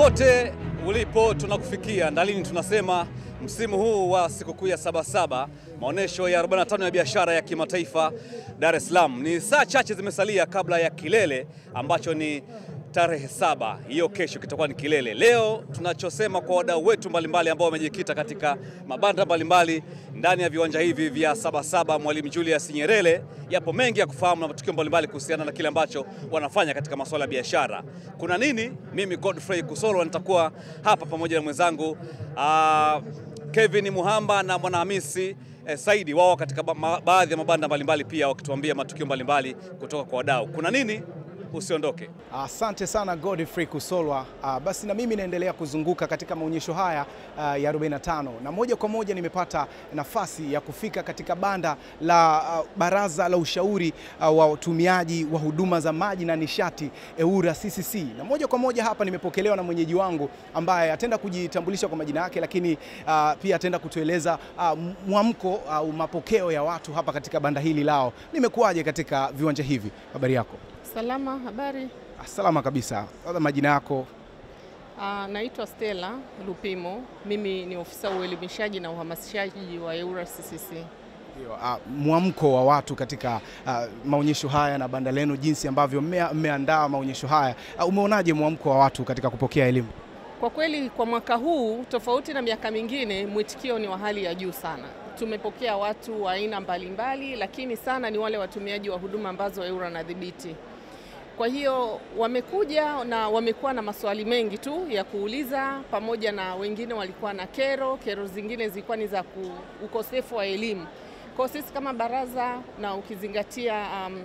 Popote ulipo tunakufikia. Ndalini tunasema msimu huu wa sikukuu ya Sabasaba, maonyesho ya 45 ya biashara ya kimataifa Dar es Salaam, ni saa chache zimesalia kabla ya kilele ambacho ni tarehe saba. Hiyo kesho kitakuwa ni kilele. Leo tunachosema kwa wadau wetu mbalimbali ambao wamejikita katika mabanda mbalimbali ndani ya viwanja hivi vya Sabasaba Mwalimu Julius Nyerere, yapo mengi ya kufahamu na matukio mbalimbali kuhusiana na kile ambacho wanafanya katika masuala ya biashara. Kuna nini? Mimi Godfrey Kusolo nitakuwa hapa pamoja na mwenzangu uh, Kevin Muhamba na Mwanahamisi eh, Saidi, wao katika ba baadhi ya mabanda mbalimbali pia wakituambia matukio mbalimbali kutoka kwa wadau. Kuna nini? Usiondoke. Asante sana Godfrey Kusolwa. Uh, basi na mimi naendelea kuzunguka katika maonyesho haya uh, ya 45 na moja kwa moja nimepata nafasi ya kufika katika banda la uh, Baraza la Ushauri wa utumiaji wa Huduma za Maji na Nishati EWURA CCC, na moja kwa moja hapa nimepokelewa na mwenyeji wangu ambaye atenda kujitambulisha kwa majina yake, lakini uh, pia atenda kutueleza uh, mwamko au uh, mapokeo ya watu hapa katika banda hili lao nimekuwaje katika viwanja hivi. Habari yako? Salama, habari. Salama kabisa. Labda majina yako? Uh, naitwa Stella Lupimo. Mimi ni ofisa uelimishaji na uhamasishaji wa EWURA CCC. Ndio, uh, mwamko wa watu katika uh, maonyesho haya na banda lenu, jinsi ambavyo mmeandaa maonyesho haya uh, umeonaje mwamko wa watu katika kupokea elimu? Kwa kweli kwa mwaka huu tofauti na miaka mingine, mwitikio ni wa hali ya juu sana. Tumepokea watu wa aina mbalimbali, lakini sana ni wale watumiaji wa huduma ambazo EWURA nadhibiti. Kwa hiyo wamekuja na wamekuwa na maswali mengi tu ya kuuliza, pamoja na wengine walikuwa na kero. Kero zingine zilikuwa ni za ukosefu wa elimu. Kwa sisi kama baraza na ukizingatia um,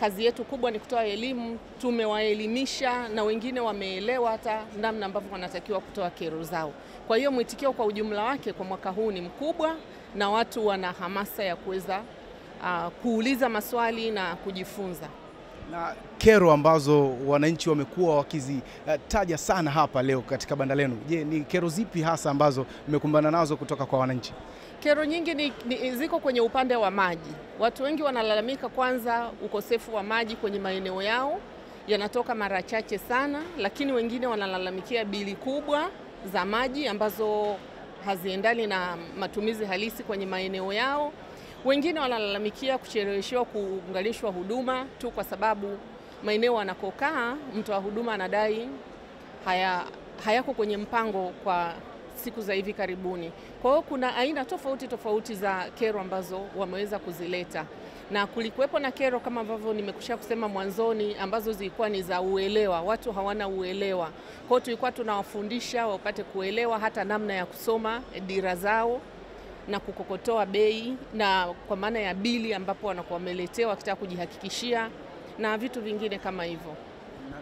kazi yetu kubwa ni kutoa elimu, tumewaelimisha na wengine wameelewa hata namna ambavyo wanatakiwa kutoa kero zao. Kwa hiyo mwitikio kwa ujumla wake kwa mwaka huu ni mkubwa na watu wana hamasa ya kuweza uh, kuuliza maswali na kujifunza na kero ambazo wananchi wamekuwa wakizitaja sana hapa leo katika banda lenu. Je, ni kero zipi hasa ambazo mmekumbana nazo kutoka kwa wananchi? Kero nyingi ni, ni, ziko kwenye upande wa maji. Watu wengi wanalalamika kwanza ukosefu wa maji kwenye maeneo yao yanatoka mara chache sana, lakini wengine wanalalamikia bili kubwa za maji ambazo haziendani na matumizi halisi kwenye maeneo yao. Wengine wanalalamikia kucheleweshwa kuunganishwa huduma tu kwa sababu maeneo wanakokaa mtoa huduma anadai haya, hayako kwenye mpango kwa siku za hivi karibuni. Kwa hiyo kuna aina tofauti tofauti za kero ambazo wameweza kuzileta, na kulikuwepo na kero kama ambavyo nimekusha kusema mwanzoni, ambazo zilikuwa ni za uelewa. Watu hawana uelewa, kwa hiyo tulikuwa tunawafundisha wapate kuelewa hata namna ya kusoma dira zao na kukokotoa bei na kwa maana ya bili ambapo wanakuwa wameletewa wakitaka kujihakikishia na vitu vingine kama hivyo.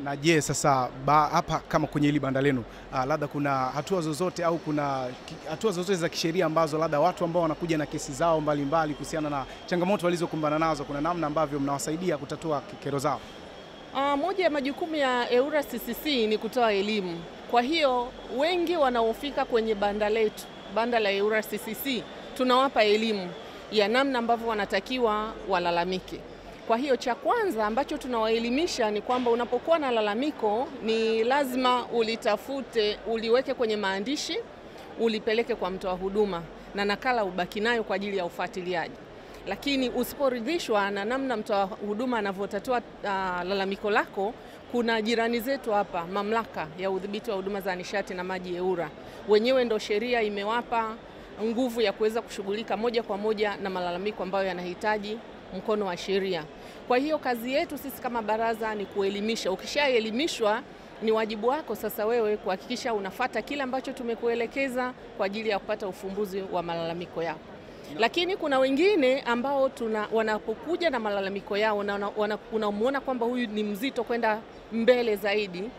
Na je, sasa hapa kama kwenye hili banda lenu uh, labda kuna hatua zozote au kuna hatua zozote za kisheria ambazo labda watu ambao wanakuja na kesi zao mbalimbali kuhusiana na changamoto walizokumbana nazo, kuna namna ambavyo mnawasaidia kutatua kero zao? Uh, moja ya majukumu ya EWURA CCC ni kutoa elimu. Kwa hiyo wengi wanaofika kwenye banda letu banda la EWURA CCC tunawapa elimu ya namna ambavyo wanatakiwa walalamike. Kwa hiyo cha kwanza ambacho tunawaelimisha ni kwamba unapokuwa na lalamiko ni lazima ulitafute, uliweke kwenye maandishi, ulipeleke kwa mtoa huduma na nakala ubaki nayo kwa ajili ya ufuatiliaji. Lakini usiporidhishwa na namna mtoa huduma anavyotatua uh, lalamiko lako, kuna jirani zetu hapa, mamlaka ya udhibiti wa huduma za nishati na maji EWURA, wenyewe ndo sheria imewapa nguvu ya kuweza kushughulika moja kwa moja na malalamiko ambayo yanahitaji mkono wa sheria. Kwa hiyo kazi yetu sisi kama baraza ni kuelimisha. Ukishaelimishwa, ni wajibu wako sasa wewe kuhakikisha unafata kile ambacho tumekuelekeza kwa ajili ya kupata ufumbuzi wa malalamiko yako. Lakini kuna wengine ambao tuna, wanapokuja na malalamiko yao na unamwona kwamba huyu ni mzito kwenda mbele zaidi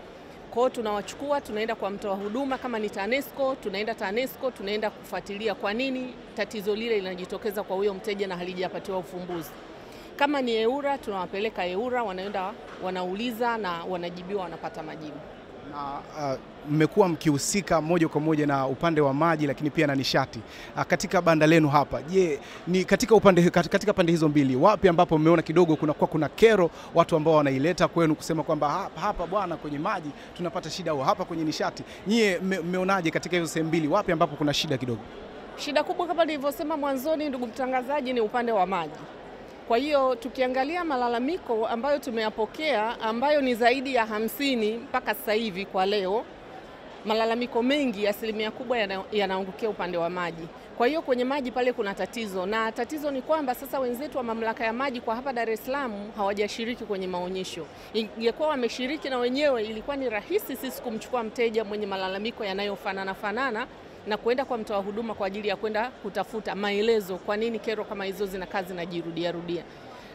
kwao tunawachukua tunaenda kwa mtoa huduma, kama ni TANESCO tunaenda TANESCO, tunaenda kufuatilia kwa nini tatizo lile linajitokeza kwa huyo mteja na halijapatiwa ufumbuzi. Kama ni EWURA tunawapeleka EWURA, wanaenda wanauliza na wanajibiwa, wanapata majibu. Na mmekuwa uh, mkihusika moja kwa moja na upande wa maji lakini pia na nishati uh, katika banda lenu hapa. Je, ni katika upande katika pande hizo mbili, wapi ambapo mmeona kidogo kuna kwa kuna kero, watu ambao wanaileta kwenu kusema kwamba hapa, hapa bwana kwenye maji tunapata shida au hapa kwenye nishati? Nyie mmeonaje katika hizo sehemu mbili, wapi ambapo kuna shida kidogo? Shida kubwa kama nilivyosema mwanzoni, ndugu mtangazaji, ni upande wa maji. Kwa hiyo tukiangalia malalamiko ambayo tumeyapokea ambayo ni zaidi ya hamsini mpaka sasa hivi kwa leo, malalamiko mengi, asilimia kubwa yanaangukia upande wa maji. Kwa hiyo kwenye maji pale kuna tatizo, na tatizo ni kwamba sasa wenzetu wa mamlaka ya maji kwa hapa Dar es Salaam hawajashiriki kwenye maonyesho. Ingekuwa wameshiriki na wenyewe, ilikuwa ni rahisi sisi kumchukua mteja mwenye malalamiko yanayofanana fanana na kuenda kwa mtoa huduma kwa ajili ya kwenda kutafuta maelezo, kwa nini kero kama hizo zinakaa zinajirudia rudia.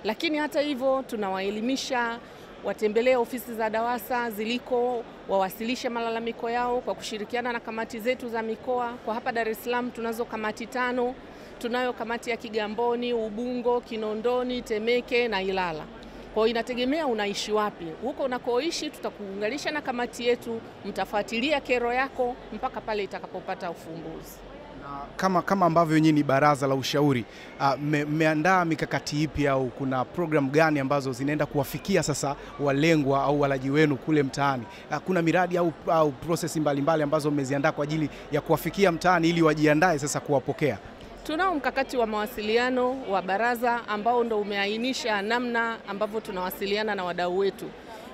Lakini hata hivyo, tunawaelimisha watembelee ofisi za DAWASA ziliko, wawasilishe malalamiko yao kwa kushirikiana na kamati zetu za mikoa. Kwa hapa Dar es Salaam tunazo kamati tano. Tunayo kamati ya Kigamboni, Ubungo, Kinondoni, Temeke na Ilala. Kwa hiyo inategemea unaishi wapi. Huko unakoishi tutakuunganisha na kamati yetu, mtafuatilia kero yako mpaka pale itakapopata ufumbuzi. Kama, kama ambavyo nyinyi ni baraza la ushauri mmeandaa me, mikakati ipi au kuna programu gani ambazo zinaenda kuwafikia sasa walengwa au walaji wenu kule mtaani? Uh, kuna miradi au, au prosesi mbalimbali ambazo mmeziandaa kwa ajili ya kuwafikia mtaani ili wajiandae sasa kuwapokea? Tunao mkakati wa mawasiliano wa baraza ambao ndo umeainisha namna ambavyo tunawasiliana na wadau wetu.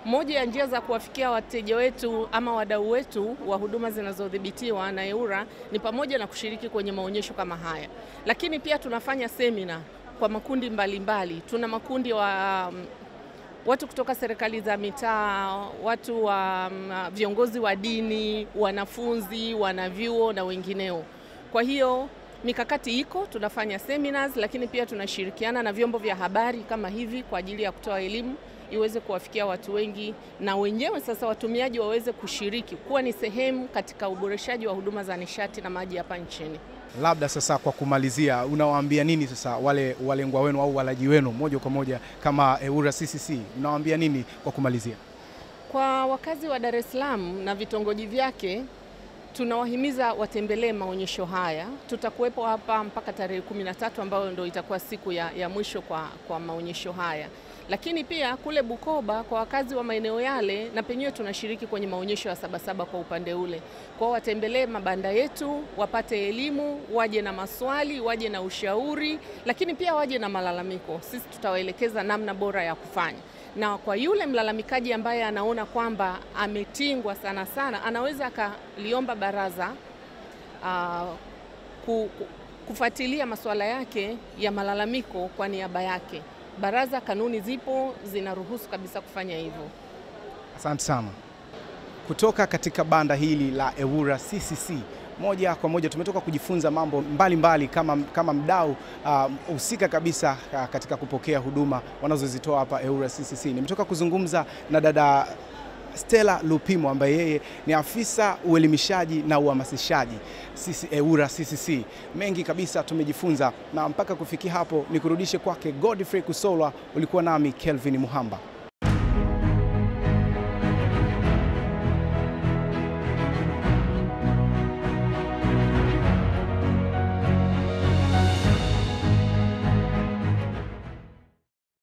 Moja ya njia za kuwafikia wateja wetu ama wadau wetu wa huduma zinazodhibitiwa na EWURA ni pamoja na kushiriki kwenye maonyesho kama haya, lakini pia tunafanya semina kwa makundi mbalimbali mbali. Tuna makundi wa um, watu kutoka serikali za mitaa, watu wa um, viongozi wa dini, wanafunzi, wanavyuo na wengineo. Kwa hiyo mikakati iko, tunafanya seminars, lakini pia tunashirikiana na vyombo vya habari kama hivi kwa ajili ya kutoa elimu iweze kuwafikia watu wengi, na wenyewe sasa watumiaji waweze kushiriki kuwa ni sehemu katika uboreshaji wa huduma za nishati na maji hapa nchini. Labda sasa kwa kumalizia, unawaambia nini sasa wale walengwa wenu au walaji wenu moja kwa moja kama EWURA CCC, unawaambia nini kwa kumalizia? Kwa wakazi wa Dar es Salaam na vitongoji vyake tunawahimiza watembelee maonyesho haya. Tutakuwepo hapa mpaka tarehe kumi na tatu ambayo ndio itakuwa siku ya, ya mwisho kwa, kwa maonyesho haya, lakini pia kule Bukoba kwa wakazi wa maeneo yale na penyewe tunashiriki kwenye maonyesho ya Sabasaba kwa upande ule. Kwa watembelee mabanda yetu, wapate elimu, waje na maswali, waje na ushauri, lakini pia waje na malalamiko. Sisi tutawaelekeza namna bora ya kufanya na kwa yule mlalamikaji ambaye anaona kwamba ametingwa sana sana, anaweza akaliomba baraza uh, ku, ku, kufuatilia masuala yake ya malalamiko kwa niaba yake. Baraza, kanuni zipo zinaruhusu kabisa kufanya hivyo. Asante sana. Kutoka katika banda hili la EWURA CCC moja kwa moja tumetoka kujifunza mambo mbalimbali mbali kama, kama mdau husika uh, kabisa uh, katika kupokea huduma wanazozitoa hapa Eura CCC. Nimetoka kuzungumza na dada Stella Lupimo ambaye yeye ni afisa uelimishaji na uhamasishaji sisi EWURA CCC. Mengi kabisa tumejifunza, na mpaka kufikia hapo nikurudishe kwake Godfrey Kusolwa. Ulikuwa nami Kelvin Muhamba.